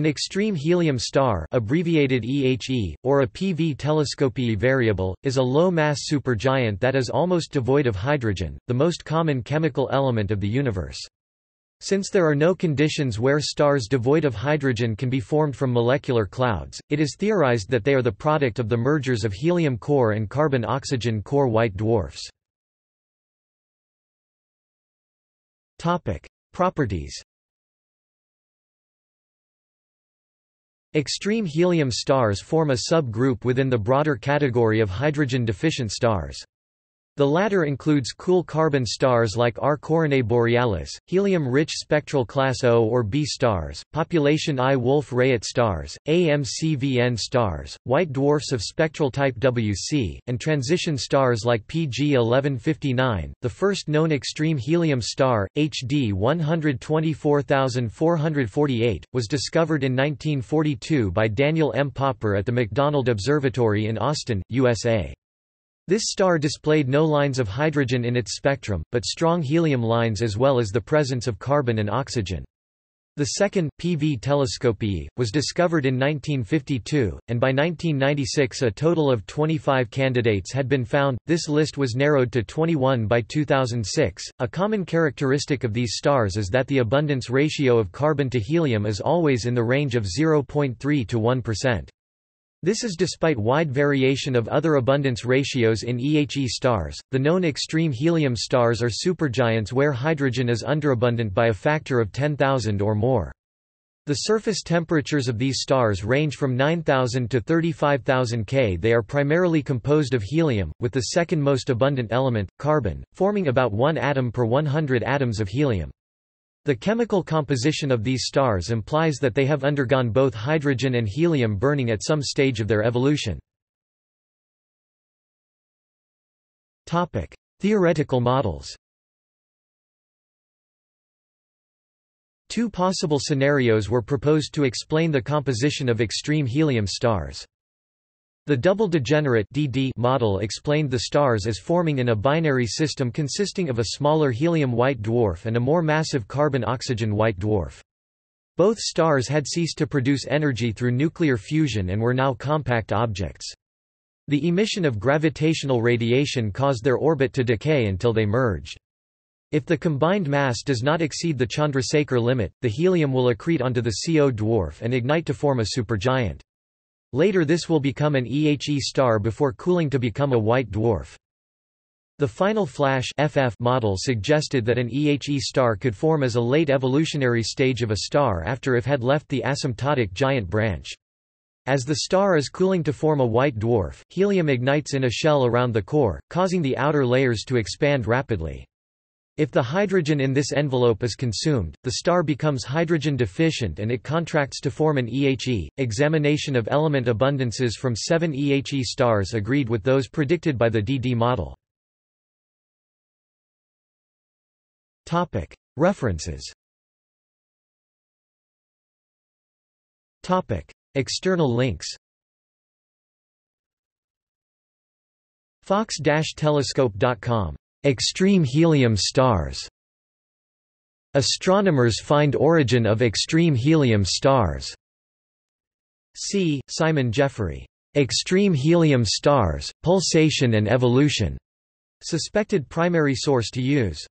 An extreme helium star abbreviated EHE, or a PV Telescopii variable, is a low-mass supergiant that is almost devoid of hydrogen, the most common chemical element of the universe. Since there are no conditions where stars devoid of hydrogen can be formed from molecular clouds, it is theorized that they are the product of the mergers of helium core and carbon-oxygen core white dwarfs. Properties Extreme helium stars form a subgroup within the broader category of hydrogen-deficient stars. The latter includes cool carbon stars like R Coronae borealis, helium-rich spectral class O or B stars, population I Wolf-Rayet stars, AMCVN stars, white dwarfs of spectral type WC, and transition stars like PG 1159. The first known extreme helium star, HD 124448, was discovered in 1942 by Daniel M. Popper at the McDonald Observatory in Austin, USA. This star displayed no lines of hydrogen in its spectrum, but strong helium lines as well as the presence of carbon and oxygen. The second, PV Telescopii, was discovered in 1952, and by 1996 a total of 25 candidates had been found. This list was narrowed to 21 by 2006. A common characteristic of these stars is that the abundance ratio of carbon to helium is always in the range of 0.3 to 1%. This is despite wide variation of other abundance ratios in EHE stars. The known extreme helium stars are supergiants where hydrogen is underabundant by a factor of 10,000 or more. The surface temperatures of these stars range from 9000 to 35000 K. They are primarily composed of helium, with the second most abundant element, carbon, forming about 1 atom per 100 atoms of helium. The chemical composition of these stars implies that they have undergone both hydrogen and helium burning at some stage of their evolution. Theoretical models Two possible scenarios were proposed to explain the composition of extreme helium stars. The double degenerate DD model explained the stars as forming in a binary system consisting of a smaller helium white dwarf and a more massive carbon-oxygen white dwarf. Both stars had ceased to produce energy through nuclear fusion and were now compact objects. The emission of gravitational radiation caused their orbit to decay until they merged. If the combined mass does not exceed the Chandrasekhar limit, the helium will accrete onto the CO dwarf and ignite to form a supergiant. Later this will become an EHE star before cooling to become a white dwarf. The final flash FF model suggested that an EHE star could form as a late evolutionary stage of a star after it had left the asymptotic giant branch. As the star is cooling to form a white dwarf, helium ignites in a shell around the core, causing the outer layers to expand rapidly. If the hydrogen in this envelope is consumed, the star becomes hydrogen deficient and it contracts to form an EHE. Examination of element abundances from seven EHE stars agreed with those predicted by the DD model. References. External links. Fox-telescope.com Extreme helium stars Astronomers find origin of extreme helium stars. C. Simon Jeffrey. Extreme helium stars, pulsation and evolution. Suspected primary source to use.